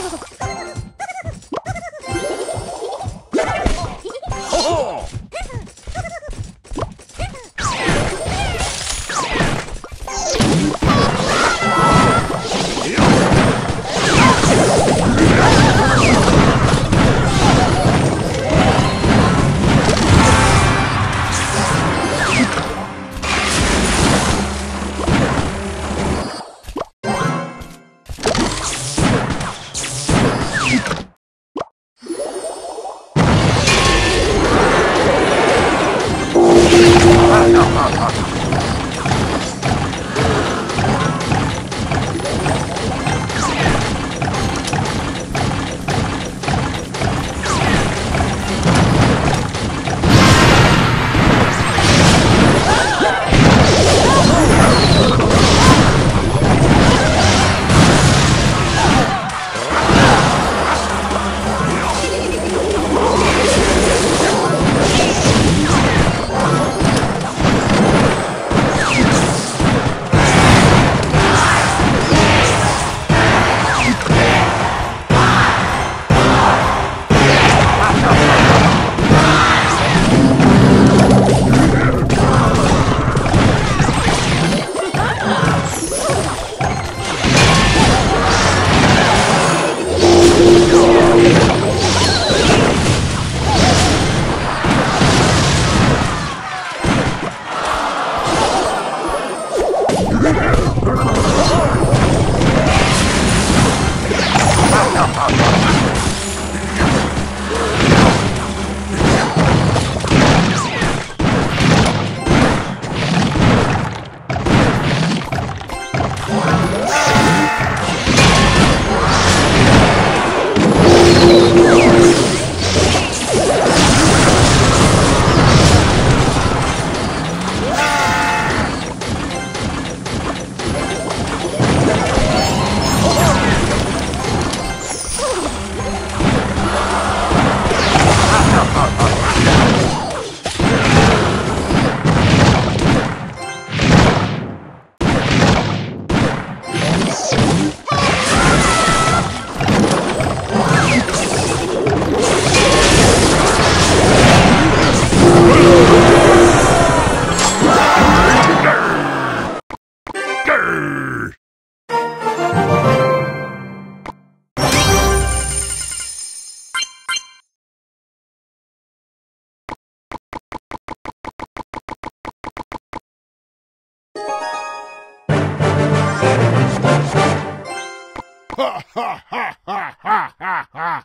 계속 ha, ha.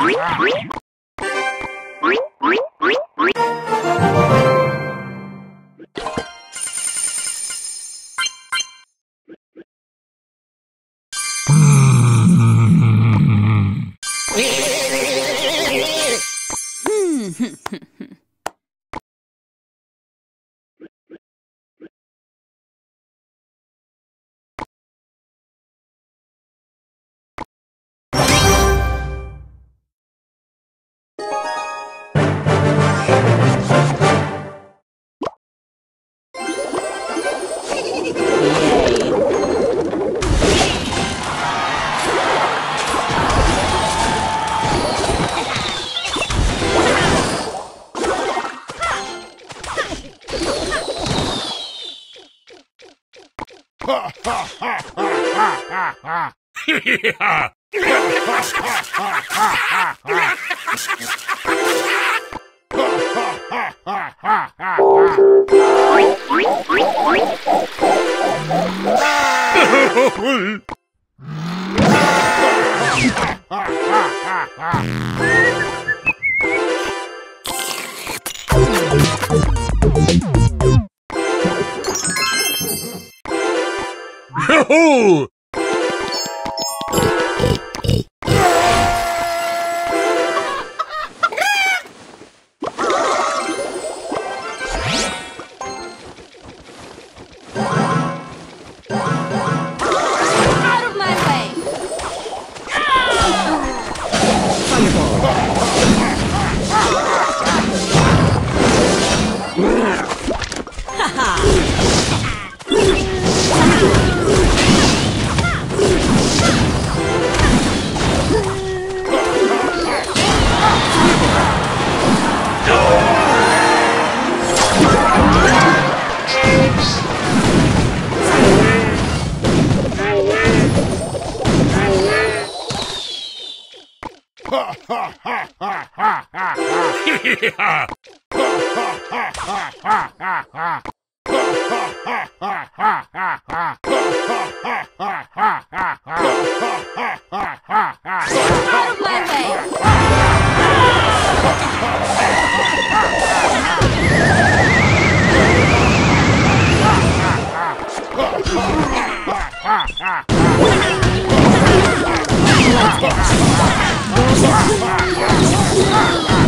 Wow. Yahoo! Out of my way!